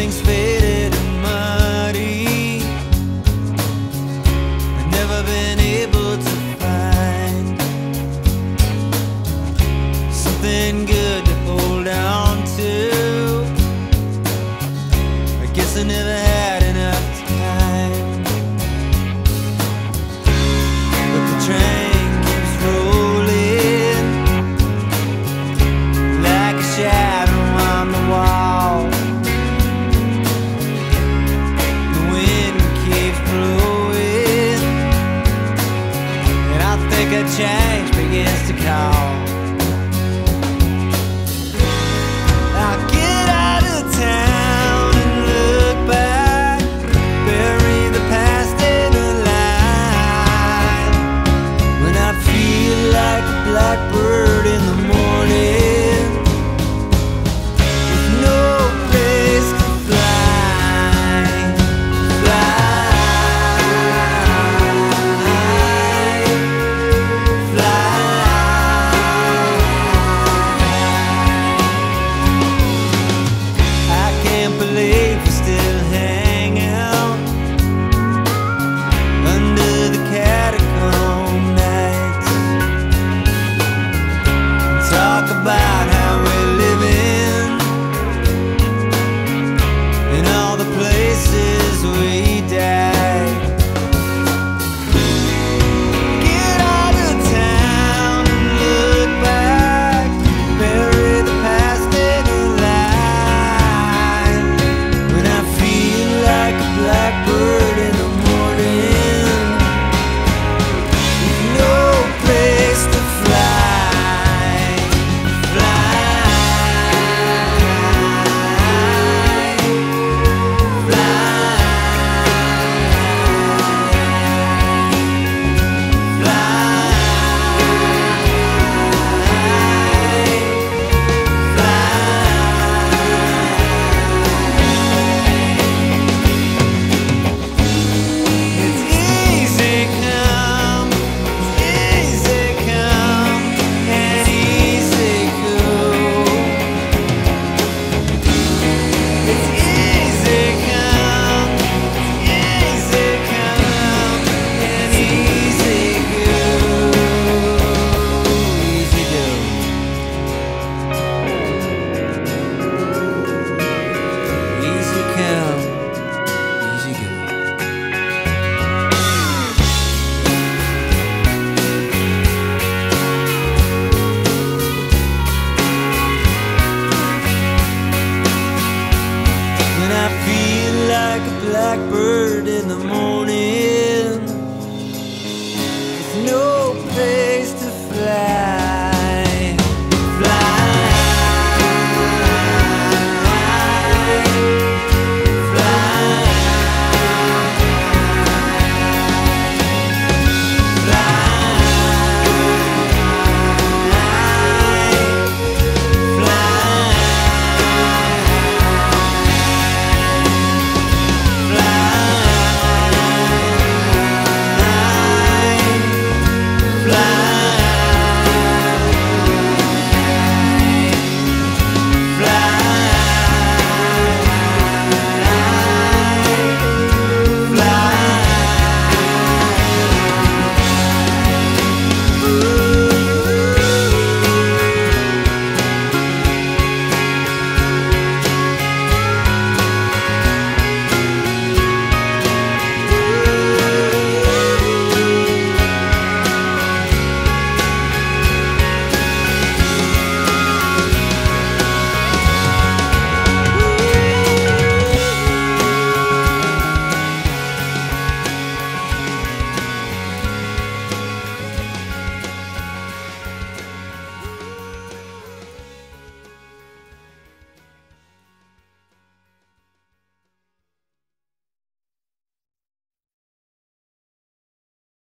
things fade blackbird in the morning